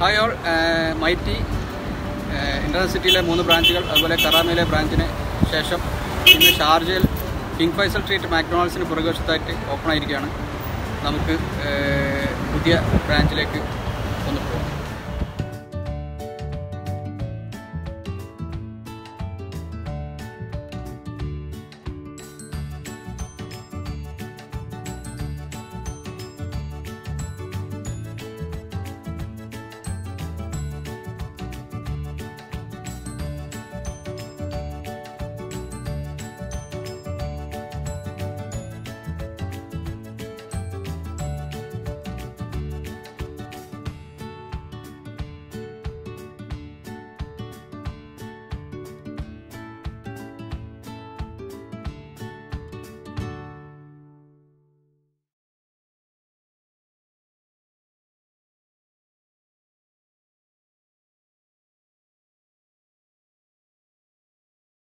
Hi all mighty internet സിറ്റിയിലെ മൂന്ന് ബ്രാഞ്ചുകൾ അതുപോലെ കറാമയിലെ ബ്രാഞ്ചിന് ശേഷം ഇന്ന് ഷാർജയിൽ കിങ് ഫൈസൽ സ്ട്രീറ്റ് മാക്ഡൊണാൾഡ്സിന് പുറകുവശത്തായിട്ട് ഓപ്പൺ ആയിരിക്കുകയാണ്. നമുക്ക് uh, പുതിയ ബ്രാഞ്ചിലേക്ക് ഒന്ന് പോകാം